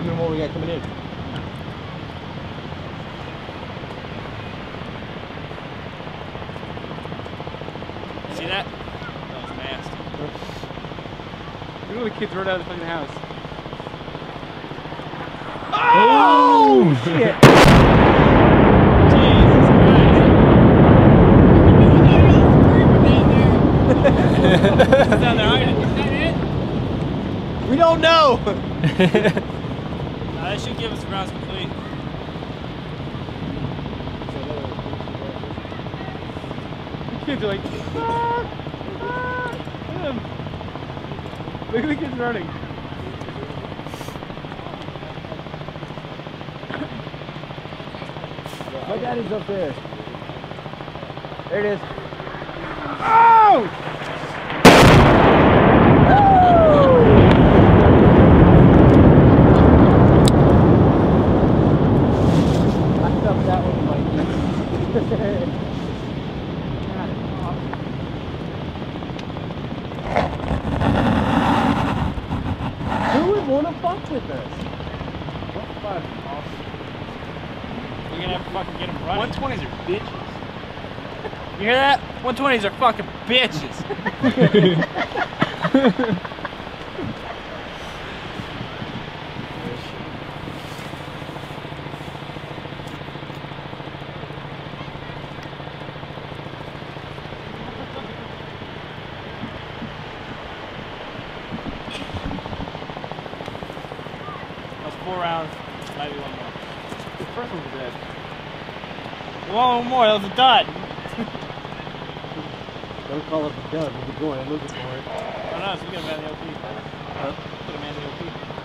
How many more we got coming in? See that? That was nasty. Look at the kids run out of the fucking house. Oh, oh! shit! Jesus Christ. It's down there hiding. Is that it? We don't know. Uh, that should give us rounds complete. The kids are like, ah, ah, him. Look at the kids running. My daddy's up there. There it is. Oh! I stuffed that one in my Who would want to fuck with us? What fun. We're gonna have to fucking get them running. 120s are bitches. You hear that? 120s are fucking bitches. four rounds. Maybe one more. The first one's dead. One more. That was a dud. Don't call it a dud. We'll be going and looking for it. Oh no, so we got a man in the OP. Put a man in the OP.